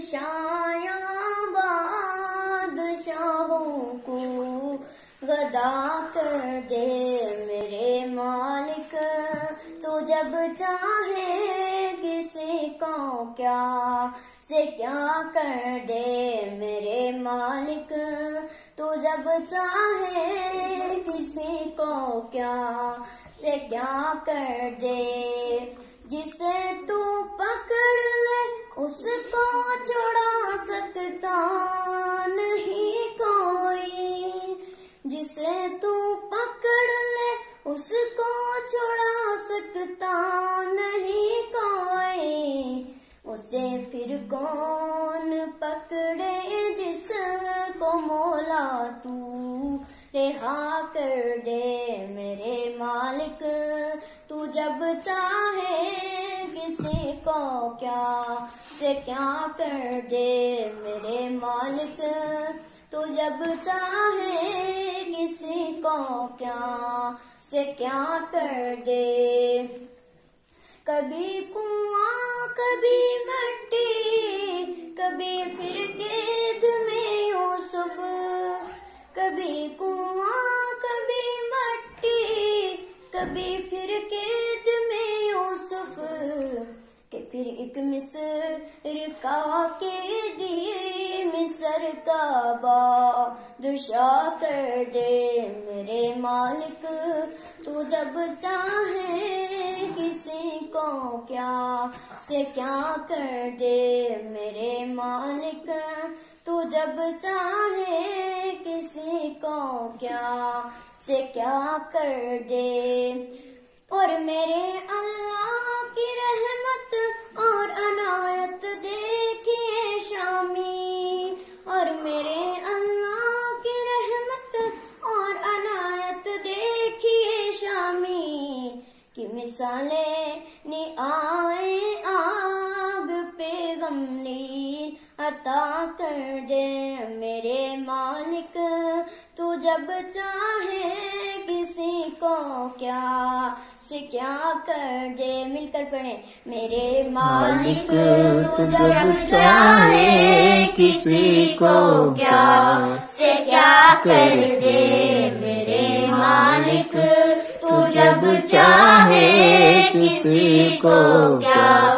शाया बादशाहों को गदा कर दे मेरे मालिक। तू जब चाहे किसी को क्या से क्या कर दे मेरे मालिक। तू जब चाहे किसी को क्या से क्या कर दे। जिसे तू पकड़ उसको छुड़ा सकता नहीं कोई। जिसे तू पकड़ ले, उसको छुड़ा सकता नहीं कोई। उसे फिर कौन पकड़े जिसको मोला तू? रिहा कर दे मेरे मालिक, तू जब चाहे को क्या से क्या कर दे मेरे मालिक? तू जब चाहे किसी को क्या से क्या कर दे? कभी कुआँ, कभी मट्टी, कभी फिर गेद में यूसुफ। कभी कुआँ, कभी मट्टी, कभी फिर गेद में यूसुफ। फिर एक मिस्र का के दिए मिस्र का बादशाह कर दे मेरे मालिक, तू जब चाहे किसी को क्या से क्या कर दे मेरे मालिक, तू जब चाहे किसी को क्या से क्या कर दे मिसालें ने आए आग पे गमली अता कर दे मेरे मालिक। तू जब चाहे किसी को क्या से क्या कर दे मिलकर पढ़े मेरे मालिक। तू जब चाहे किसी को क्या से क्या कर दे मेरे जब चाहे किसी को क्या